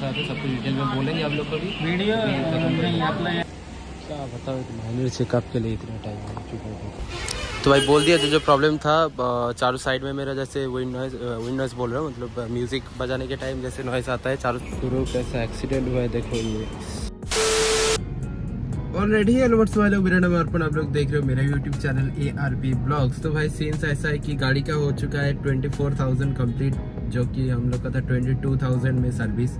साथ है सब कुछ डिटेल में बोलेंगे आप लोग को भी। वीडियो क्या बताओ माइनर चेकअप के लिए इतना टाइम तो भाई बोल दिया जो जो प्रॉब्लम था चारों साइड में मेरा जैसे विंड नॉइज़ विंड नॉइज़ बोल रहा हूँ मतलब म्यूज़िक बजाने के टाइम जैसे नॉइज़ आता है चारों शुरू कैसा एक्सीडेंट हुआ है देखो ये। ऑलरेडी हेलो व्हाट्स वाले मेरा नाम अर्पण आप लोग देख रहे हो मेरा YouTube channel A R B vlogs तो भाई सीन्स ऐसा है कि गाड़ी का हो चुका है ट्वेंटी फोर थाउज़ेंड कंप्लीट जो कि हम लोग का था ट्वेंटी टू थाउज़ेंड में सर्विस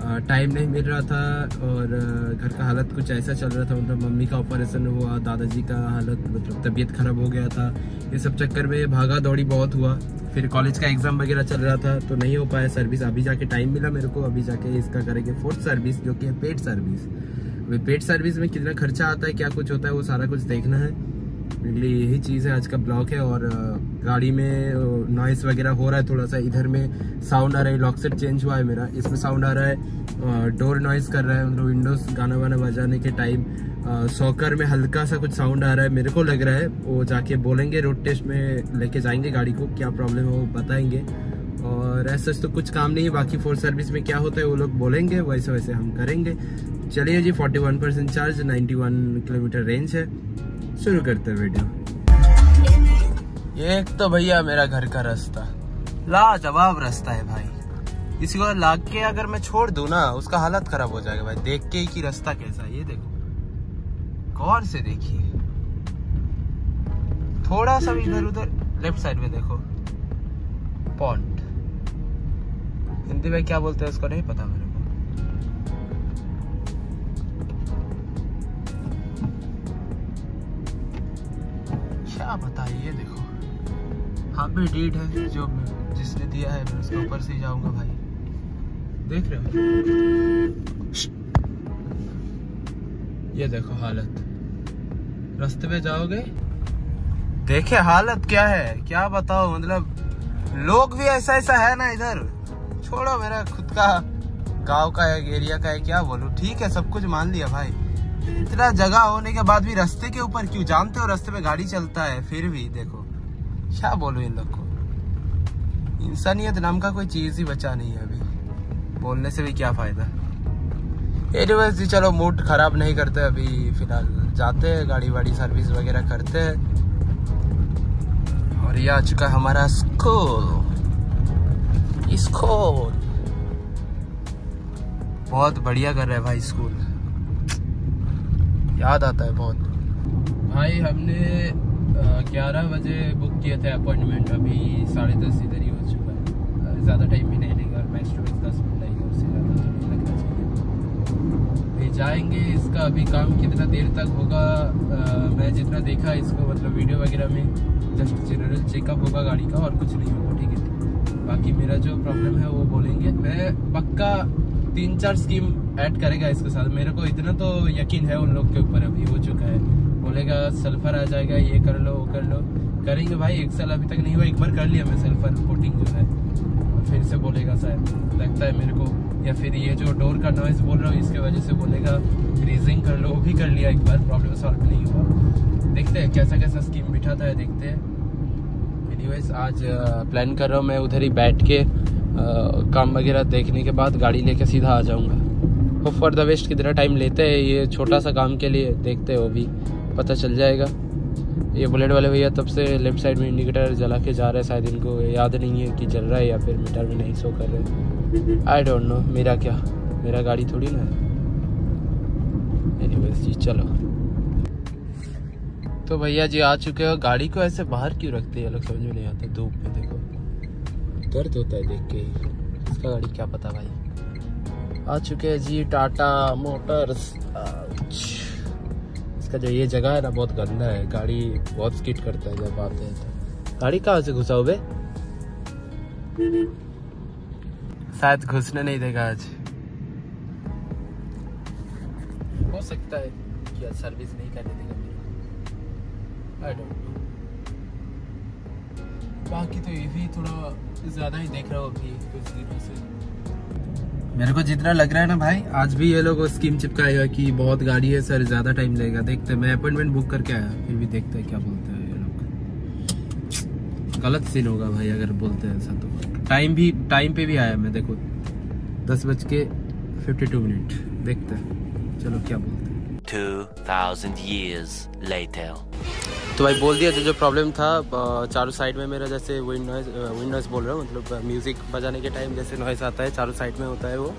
टाइम नहीं मिल रहा था और घर का हालत कुछ ऐसा चल रहा था मतलब मम्मी का ऑपरेशन हुआ, दादाजी का हालत मतलब तबीयत खराब हो गया था। ये सब चक्कर में भागा दौड़ी बहुत हुआ। फिर कॉलेज का एग्ज़ाम वगैरह चल रहा था तो नहीं हो पाया सर्विस अभी जाके टाइम मिला मेरे को, अभी जाके इसका करेंगे फोर्थ सर्विस जो कि है पेड सर्विस पेड सर्विस में कितना खर्चा आता है, क्या कुछ होता है, वो सारा कुछ देखना है। मेरे यही चीज़ है, आज का ब्लॉग है और गाड़ी में नॉइस वगैरह हो रहा है थोड़ा सा, इधर में साउंड आ रहा है लॉक सेट चेंज हुआ है मेरा, इसमें साउंड आ रहा है डोर नॉइस कर रहा है मतलब विंडोज़ गाना वाना बजाने के टाइम सॉकर में हल्का सा कुछ साउंड आ रहा है, मेरे को लग रहा है, वो जाके बोलेंगे रोड टेस्ट में लेके जाएँगे गाड़ी को, क्या प्रॉब्लम है वो बताएँगे, और ऐसा तो कुछ काम नहीं है, बाकी फोर सर्विस में क्या होता है वो लोग बोलेंगे वैसे वैसे हम करेंगे। चलिए जी 41 परसेंट चार्ज 91 किलोमीटर रेंज है। शुरू करते हैं वीडियो। एक तो भैया मेरा घर का रास्ता। लाजवाब रास्ता है भाई। इसी को लाग के अगर मैं छोड़ दूँ ना, उसका हालत खराब हो जाएगा भाई। देख के ही रास्ता कैसा है, ये देखो। गौर से देखिए। थोड़ा सा इधर उधर लेफ़्ट साइड में देखो। पॉन्ट हिंदी में क्या बोलते हैं उसको, नहीं पता मेरे क्या बताइए, देखो। हाँ भी डीड है जो जिसने दिया है, मैं उसके ऊपर से जाऊँगा भाई। देख रहे हो? ये देखो हालत। रास्ते पे जाओगे? देखे हालत क्या है? क्या बताओ मतलब लोग भी ऐसा ऐसा है ना इधर। छोड़ो मेरा खुद का गाँव का है एरिया का है, क्या बोलूँ? ठीक है, सब कुछ मान लिया भाई। इतना जगह होने के बाद भी रास्ते के ऊपर क्यों जानते हो रास्ते में गाड़ी चलता है? फिर भी देखो। क्या बोलूँ इन लोग को? इंसानियत नाम का कोई चीज़ ही बचा नहीं है अभी। बोलने से भी क्या फ़ायदा? एनीवेज चलो मूड खराब नहीं करते अभी, फ़िलहाल जाते हैं गाड़ी वाड़ी सर्विस वगैरह करते हैं। और ये आ चुका हमारा स्कूल स्कूल बहुत बढ़िया कर रहा है भाई स्कूल याद आता है बहुत। भाई हमने ग्यारह बजे बुक किए थे अपॉइंटमेंट अभी साढ़े दस इधर ही हो चुका है। ज़्यादा टाइम भी नहीं लेगा मैक्स टू दस मिनट लगेगा उससे ज़्यादा नहीं लगना चाहिए। जाएँगे इसका अभी काम कितना देर तक होगा अ, मैं जितना देखा इसको मतलब वीडियो वगैरह में जस्ट जनरल चेकअप होगा गाड़ी का और कुछ नहीं होगा ठीक है। बाकी मेरा जो प्रॉब्लम है वो बोलेंगे मैं पक्का तीन चार स्कीम ऐड करेगा इसके साथ। मेरे को इतना तो यकीन है उन लोग के ऊपर अभी, हो चुका है। बोलेगा सल्फ़र आ जाएगा, ये कर लो, वो कर लो। करेंगे भाई, एक साल अभी तक नहीं हुआ, एक बार कर लिया मैं सल्फ़र कोटिंग जो है। फिर से बोलेगा शायद, लगता है मेरे को। या फिर ये जो डोर का नॉइज़ बोल रहा हूँ, इसके वजह से बोलेगा ग्रीजिंग कर लो, वो भी कर लिया एक बार प्रॉब्लम सॉल्व नहीं हुआ। देखते हैं कैसा कैसा स्कीम बिठाता है, देखते हैं। एनीवेज आज प्लान कर रहा हूँ मैं उधर ही बैठ के। काम वगैरह देखने के बाद गाड़ी लेके सीधा आ जाऊँगा। होप फॉर द वेस्ट कितना टाइम लेते हैं, ये छोटा सा काम के लिए देखते हैं भी पता चल जाएगा। ये बुलेट वाले भैया तब से लेफ़्ट साइड में इंडिकेटर जला के जा रहे हैं, शायद इनको याद नहीं है कि जल रहा है या फिर मीटर में नहीं शो कर रहे आई डोंट नो मेरा क्या? मेरा गाड़ी थोड़ी ना है। जी, चलो। तो भैया जी आ चुके हो, गाड़ी को ऐसे बाहर क्यों रखते हैं लोग, समझ में नहीं आता, धूप में देखो। दर्द होता है देख के। इसका गाड़ी क्या पता भाई। आ चुके हैं जी टाटा मोटर्स। इसका जो ये जगह है ना, बहुत गंदा है। गाड़ी बहुत स्किट करता है जब आते हैं तो। गाड़ी कहाँ से घुसा हुए शायद घुसने नहीं देगा आज। हो सकता है कि आज सर्विस नहीं करने देगा। आई डोंट नो बाकी तो ये भी थोड़ा ज़्यादा ही देख रहा हूँ अभी, कुछ दिनों से। मेरे को जितना लग रहा है ना भाई, आज भी ये लोग स्कीम चिपकाएगा कि बहुत गाड़ी है, सर ज़्यादा टाइम लगेगा देखते हैं, मैं अपॉइंटमेंट बुक करके आया, फिर भी देखते हैं क्या बोलते हैं ये लोग। गलत सीन होगा भाई, अगर बोलते हैं ऐसा तो। टाइम भी टाइम पे भी आया मैं, देखो। दस बज के फिफ्टी टू मिनट देखते हैं, चलो क्या बोलते हैं। 2000 years later. तो भाई बोल दिया, जो जो प्रॉब्लम था चारों साइड में मेरा, जैसे विंड नॉइस विंड नॉइस बोल रहा हूँ मतलब म्यूज़िक बजाने के टाइम जैसे नॉइस आता है, चारों साइड में होता है वो।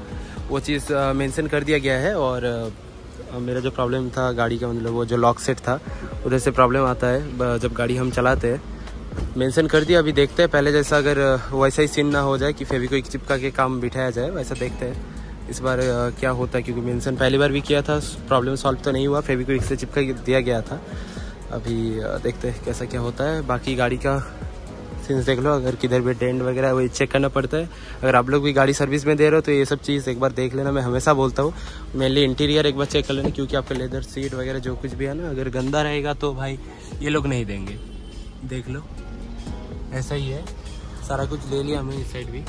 वो चीज़ मेंशन कर दिया गया है और मेरा जो प्रॉब्लम था गाड़ी का मतलब वो जो लॉक सेट था, उधर से प्रॉब्लम आता है जब गाड़ी हम चलाते हैं। मेंशन कर दिया, अभी देखते हैं, पहले जैसा अगर वैसा ही सीन ना हो जाए कि फेविक्विक चिपका के काम बिठाया जाए, वैसा देखते हैं। इस बार क्या होता है? क्योंकि मेंशन पहली बार भी किया था प्रॉब्लम सॉल्व तो नहीं हुआ, फिर भी फेविक्विक से चिपका दिया गया था। अभी देखते हैं कैसा क्या होता है। बाकी गाड़ी का सीन्स देख लो, अगर किधर भी डेंट वगैरह वही चेक करना पड़ता है। अगर आप लोग भी गाड़ी सर्विस में दे रहे हो तो ये सब चीज़ एक बार देख लेना, मैं हमेशा बोलता हूँ। मेनली इंटीरियर एक बार चेक कर लेना, क्योंकि आपका लेदर सीट वगैरह जो कुछ भी है ना, अगर गंदा रहेगा तो भाई, ये लोग नहीं देंगे। देख लो, ऐसा ही है। सारा कुछ ले लिया हमने इस साइड भी।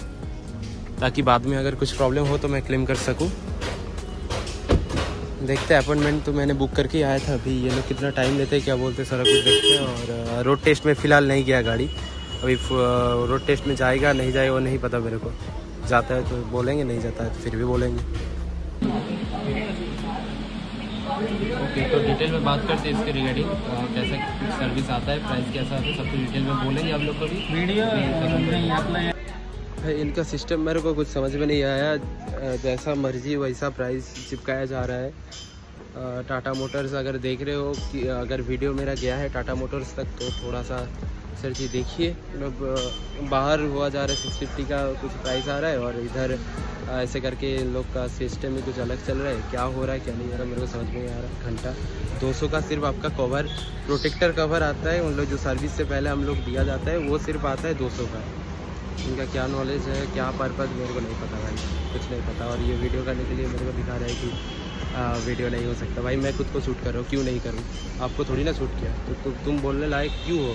ताकि बाद में अगर कुछ प्रॉब्लम हो तो मैं क्लेम कर सकूँ। देखते हैं अपॉइंटमेंट तो मैंने बुक करके आया था अभी। ये लोग कितना टाइम लेते हैं क्या बोलते हैं सारा कुछ देखते हैं। और रोड टेस्ट में फ़िलहाल नहीं गया गाड़ी। अभी रोड टेस्ट में जाएगा नहीं जाएगा वो नहीं पता मेरे को। जाता है तो बोलेंगे नहीं जाता है तो फिर भी बोलेंगे। ओके तो डिटेल में बात करते हैं इसके रिगार्डिंग कैसा सर्विस आता है प्राइस कैसा आता है सब कुछ डिटेल में बोलेंगे आप लोग को भी। आपलं भाई, इनका सिस्टम मेरे को कुछ समझ में नहीं आया। जैसा मर्ज़ी वैसा प्राइस चिपकाया जा रहा है। टाटा मोटर्स अगर देख रहे हो कि, अगर वीडियो मेरा गया है टाटा मोटर्स तक तो थोड़ा सा सर जी देखिए। मतलब बाहर हुआ जा रहा है सिक्स फिफ्टी का कुछ प्राइस आ रहा है और इधर ऐसे करके लोग का सिस्टम में कुछ अलग चल रहा है। क्या हो रहा है, क्या नहीं हो रहा है मेरे को समझ में आ रहा। घंटा। 200 का सिर्फ़ आपका कवर प्रोटेक्टर कवर आता है। मतलब जो सर्विस से पहले हम लोग दिया जाता है, वो सिर्फ़ आता है 200 का। इनका क्या नॉलेज है क्या पर्पज़ मेरे को नहीं पता भाई कुछ नहीं पता। और ये वीडियो करने के लिए मेरे को दिखा रहा है कि आ, वीडियो नहीं हो सकता। भाई मैं खुद को शूट कर रहा हूँ क्यों नहीं करूँ? आपको थोड़ी ना शूट किया। तो तु, तुम बोलने लायक क्यों हो?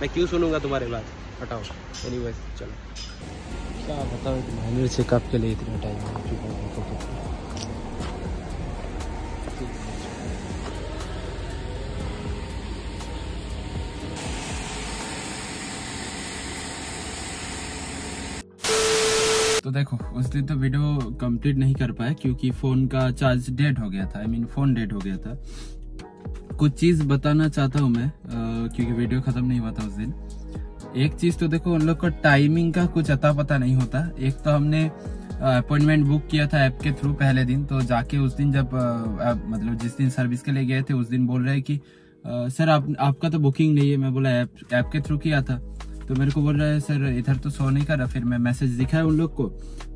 मैं क्यों सुनूँगा तुम्हारे बात हटाओ। एनी चलो। क्या बताओ मेरे चेकअप के लिए इतना टाइम तो देखो उस दिन तो वीडियो कंप्लीट नहीं कर पाया क्योंकि फ़ोन का चार्ज डेड हो गया था. आई मीन फ़ोन डेड हो गया था. कुछ चीज़ बताना चाहता हूँ मैं अ, क्योंकि वीडियो खत्म नहीं हुआ था उस दिन. एक चीज़ तो देखो उन लोग को टाइमिंग का कुछ अता पता नहीं होता. एक तो हमने अपॉइंटमेंट बुक किया था ऐप के थ्रू पहले दिन. तो जाके उस दिन जब अ, मतलब जिस दिन सर्विस के लिए गए थे उस दिन बोल रहे कि अ, सर आप आपका तो बुकिंग नहीं है. मैं बोला ऐप ऐप के थ्रू किया था. तो मेरे को बोल रहा है, सर, इधर तो सो नहीं कर रहा। फिर मैं मैसेज दिखा है उन लोग को।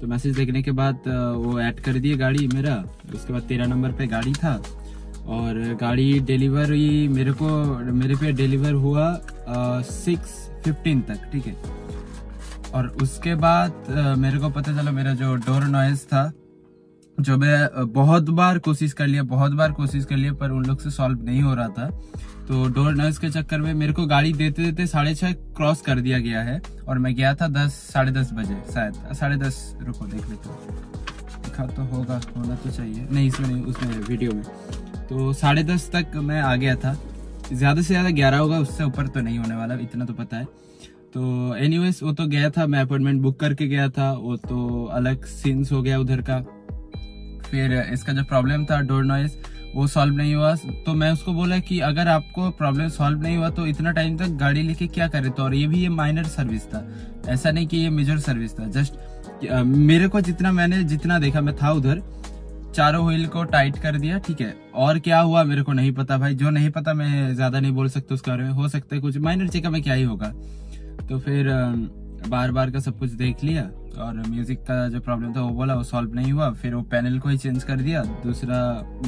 तो मैसेज देखने के बाद वो ऐड कर दिए गाड़ी मेरा। उसके बाद तेरह नंबर पे गाड़ी था। और गाड़ी डिलीवरी मेरे को, मेरे पे डिलीवर हुआ सिक्स फिफ्टीन तक, ठीक है। और उसके बाद मेरे को पता चला मेरा जो डोर नॉइज़ था जो मैं बहुत बार कोशिश कर लिया, बहुत बार कोशिश कर लिया, पर उन लोग से सॉल्व नहीं हो रहा था। तो डोर नर्स के चक्कर में मेरे को गाड़ी देते देते साढ़े छः क्रॉस कर दिया गया है, और मैं गया था दस, साढ़े दस बजे, शायद, साढ़े दस, रुको, देख लेते लिखा तो होगा, होना तो चाहिए। नहीं, इसमें नहीं, उसमें वीडियो में। तो साढ़े दस तक मैं आ गया था। ज़्यादा से ज़्यादा ग्यारह होगा, उससे ऊपर तो नहीं होने वाला, इतना तो पता है। तो एनीवेज वो तो गया था, मैं अपॉइंटमेंट बुक करके गया था, वो तो अलग सीन्स हो गया उधर का। फिर इसका जो प्रॉब्लम था डोर नॉइज़ वो सॉल्व नहीं हुआ। तो मैं उसको बोला कि अगर आपको प्रॉब्लम सॉल्व नहीं हुआ तो इतना टाइम तक गाड़ी लेके क्या करे? तो और ये भी ये माइनर सर्विस था। ऐसा नहीं कि ये मेजर सर्विस था। जस्ट मेरे को जितना मैंने, जितना देखा, मैं था उधर, चारों व्हील को टाइट कर दिया, ठीक है। और क्या हुआ, मेरे को नहीं पता भाई। जो नहीं पता, मैं ज़्यादा नहीं बोल सकता उसके बारे में। हो सकता है कुछ माइनर चेकअप में क्या ही होगा। तो फिर बार बार का सब कुछ देख लिया और म्यूज़िक का जो प्रॉब्लम था वो बोला वो सॉल्व नहीं हुआ। फिर वो पैनल को ही चेंज कर दिया। दूसरा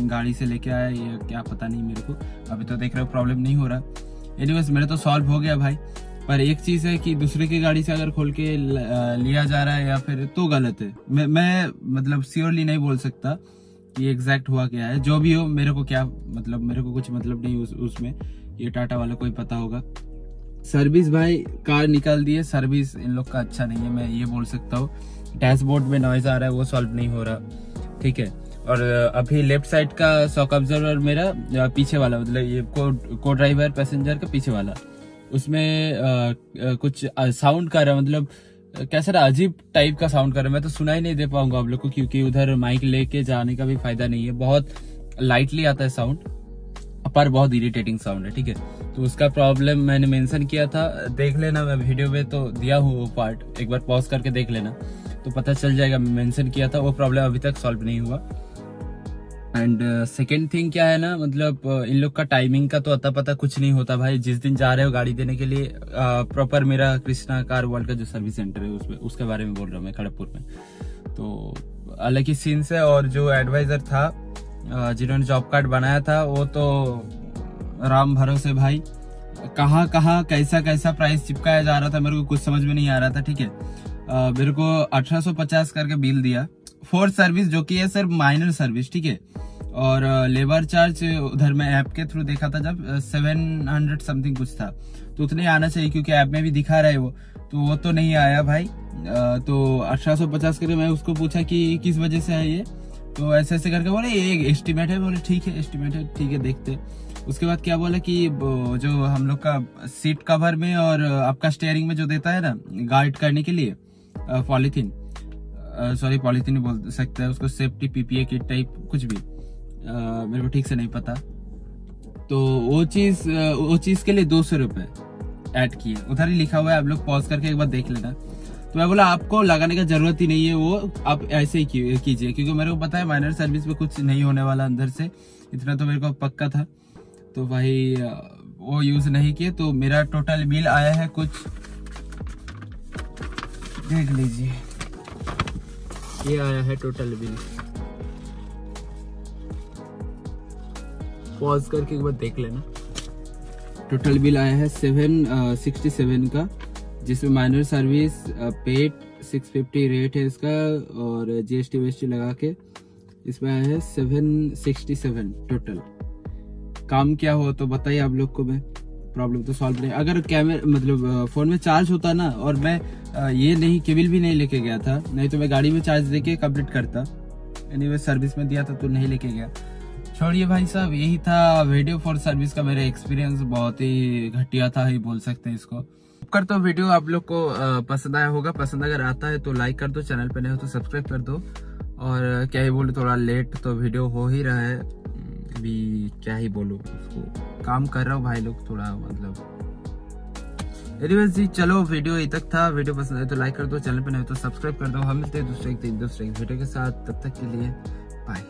गाड़ी से लेके आया ये क्या पता नहीं मेरे को। अभी तो देख रहे हो प्रॉब्लम नहीं हो रहा। एनीवेज मेरा तो सॉल्व हो गया भाई। पर एक चीज़ है कि दूसरे की गाड़ी से अगर खोल के लिया जा रहा है या फिर तो गलत है। मैं, मैं मतलब श्योरली नहीं बोल सकता कि एग्जैक्ट हुआ क्या है। जो भी हो मेरे को क्या मतलब मेरे को कुछ मतलब नहीं उस, उसमें। ये टाटा वाला को ही पता होगा। सर्विस भाई कार निकाल दिए सर्विस इन लोग का अच्छा नहीं है मैं ये बोल सकता हूँ। डैशबोर्ड में नॉइज़ आ रहा है वो सॉल्व नहीं हो रहा। ठीक है? और अभी लेफ़्ट साइड का शॉक ऑब्जर्वर मेरा पीछे वाला मतलब ये को को ड्राइवर पैसेंजर का पीछे वाला। उसमें अ, कुछ साउंड कर रहा है मतलब कैसा रहा अजीब टाइप का साउंड कर रहा है। मैं तो सुना ही नहीं दे पाऊँगा आप लोग को क्योंकि उधर माइक लेके जाने का भी फ़ायदा नहीं है। बहुत लाइटली आता है साउंड पर बहुत इरिटेटिंग साउंड है ठीक है? तो उसका प्रॉब्लम मैंने मेंशन किया था। देख लेना मैं वीडियो में तो दिया हुआ वो पार्ट एक बार पॉज करके देख लेना। तो पता चल जाएगा मेंशन किया था वो प्रॉब्लम अभी तक सॉल्व नहीं हुआ। एंड सेकेंड थिंग क्या है ना मतलब uh, इन लोग का टाइमिंग का तो अता पता कुछ नहीं होता भाई। जिस दिन जा रहे हो गाड़ी देने के लिए प्रॉपर मेरा कृष्णा कार वर्ल्ड का जो सर्विस सेंटर है उसमें उसके बारे में बोल रहा हूँ मैं खड़गपुर में। तो अलग ही सीन से और जो एडवाइजर था uh, जिन्होंने जॉब कार्ड बनाया था, वो तो राम भरोसे भाई। कहाँ कहाँ, कैसा कैसा प्राइस चिपकाया जा रहा था, मेरे को कुछ समझ में नहीं आ रहा था, ठीक है? मेरे को 1850 करके बिल दिया। फोर सर्विस जो कि है सर माइनर सर्विस ठीक है? और लेबर चार्ज उधर मैं ऐप के थ्रू देखा था जब सेवन हंड्रेड समथिंग कुछ था। तो उतने आना चाहिए, क्योंकि ऐप में भी दिखा रहा है वो। तो वो तो नहीं आया भाई। तो अठारह सौ पचास करके मैं उसको पूछा कि किस वजह से है ये? तो ऐसे ऐसे करके बोले ये एस्टिमेट है। बोले ठीक है एस्टिमेट है ठीक है देखते उसके बाद क्या बोला कि जो हम लोग का सीट कवर में और आपका स्टेयरिंग में जो देता है ना गाइड करने के लिए पॉलिथीन सॉरी पॉलिथीन बोल सकते हैं उसको सेफ्टी पीपीए किट टाइप कुछ भी आ, मेरे को ठीक से नहीं पता। तो वो चीज़ वो चीज़ के लिए दो सौ रुपए ऐड किए। उधर ही लिखा हुआ है आप लोग पॉज करके एक बार देख लेना। तो मैं बोला, आपको लगाने का ज़रूरत ही नहीं है, वो आप ऐसे ही कीजिए। क्योंकि मेरे को पता है माइनर सर्विस में कुछ नहीं होने वाला अंदर से। इतना तो मेरे को पक्का था। तो भाई वो यूज़ नहीं किए तो मेरा टोटल बिल आया है कुछ। देख लीजिए। ये आया है टोटल बिल पॉज करके एक बार देख लेना। टोटल बिल आया है सेवन सिक्सटी सेवन का। जिसमें माइनर सर्विस पेट सिक्स फिफ्टी रेट है इसका, और जीएसटी वीएसटी लगा के इसमें आया है सेवन सिक्सटी सेवन टोटल काम क्या हो तो बताइए आप लोग को मैं। प्रॉब्लम तो सॉल्व नहीं। अगर कैमरे मतलब फ़ोन में चार्ज होता ना, और मैं ये नहीं केबल भी नहीं लेके गया था, नहीं तो मैं गाड़ी में चार्ज देके कंप्लीट करता। एनीवे सर्विस में दिया था तो नहीं लेके गया। छोड़िए भाई साहब, यही था वीडियो फॉर सर्विस का मेरा एक्सपीरियंस बहुत ही घटिया था, ही बोल सकते हैं इसको। कर तो वीडियो, आप लोग को पसंद आया होगा, पसंद अगर आता है तो लाइक कर दो चैनल पे नहीं हो तो सब्सक्राइब कर दो। और क्या ही बोलूँ, थोड़ा लेट तो वीडियो हो ही रहा है। अभी क्या ही बोलूँ, उसको काम कर रहा हूँ भाई लोग, थोड़ा मतलब। एनीवेज जी, चलो वीडियो यही तक था। वीडियो पसंद आए तो लाइक कर दो चैनल पे नहीं तो सब्सक्राइब कर दो। हम मिलते हैं दूसरे एक दिन, दूसरे वीडियो के साथ। तब तक के लिए बाय